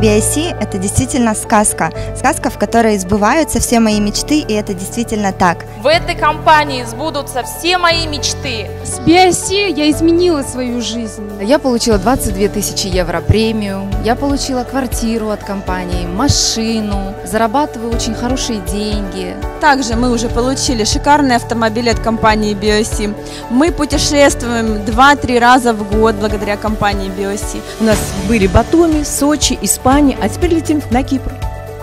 BIC – это действительно сказка. Сказка, в которой сбываются все мои мечты, и это действительно так. В этой компании сбудутся все мои мечты. С BIC я изменила свою жизнь. Я получила 22 тысячи евро премию, я получила квартиру от компании, машину, зарабатываю очень хорошие деньги. Также мы уже получили шикарный автомобиль от компании BioC. Мы путешествуем 2-3 раза в год благодаря компании BioC. У нас были Батуми, Сочи, Испания, а теперь летим на Кипр.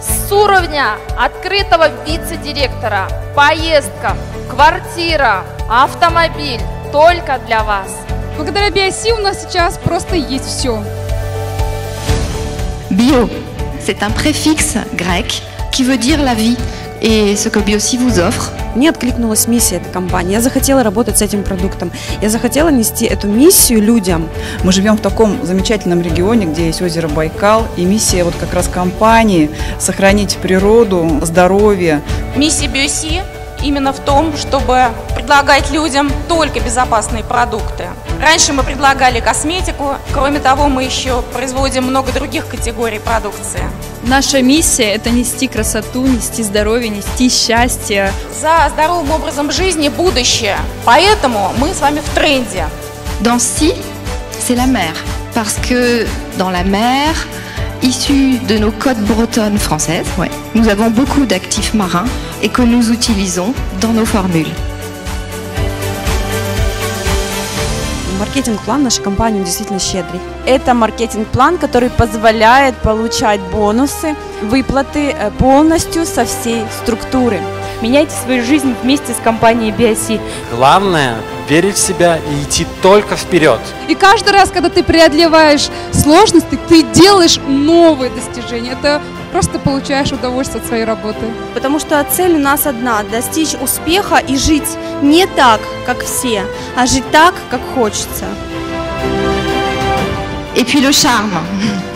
С уровня открытого вице-директора, поездка, квартира, автомобиль только для вас. Благодаря BIC у нас сейчас просто есть все. Bio, c'est un préfixe grec qui veut dire la vie. Et ce que Biosi vous offre, Мне откликнулась миссия этой компании. Я захотела работать с этим продуктом. Я захотела нести эту миссию людям. Мы живем в таком замечательном регионе, где есть озеро Байкал, и миссия вот как раз компании сохранить природу, здоровье. Миссия BioC именно в том, чтобы предлагать людям только безопасные продукты. Раньше мы предлагали косметику, кроме того, мы еще производим много других категорий продукции. Наша миссия – это нести красоту, нести здоровье, нести счастье. За здоровым образом жизни будущее. Поэтому мы с вами в тренде. dans Si, c'est la mer. Parce que dans la mer, issue de nos côtes bretonnes françaises, ouais, nous avons beaucoup d'actifs marins et que nous utilisons dans nos formules. Маркетинг-план нашей компании действительно щедрый. Это маркетинг-план, который позволяет получать бонусы, выплаты э, полностью со всей структуры. Меняйте свою жизнь вместе с компанией BIC. Главное – верить в себя и идти только вперед. И каждый раз, когда ты преодолеваешь сложности, ты делаешь новые достижения. Это просто получаешь удовольствие от своей работы. Потому что цель у нас одна – достичь успеха и жить не так, как все, а жить так, как хочется. Et puis le charme.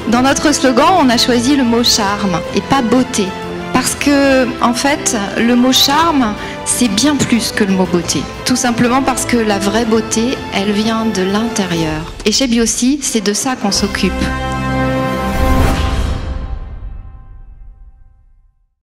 Dans notre slogan, on a choisi le mot charme et pas beauté. Parce que, en fait, le mot charme, c'est bien plus que le mot beauté. Tout simplement parce que la vraie beauté, elle vient de l'intérieur. Et chez Biosi, c'est de ça qu'on s'occupe.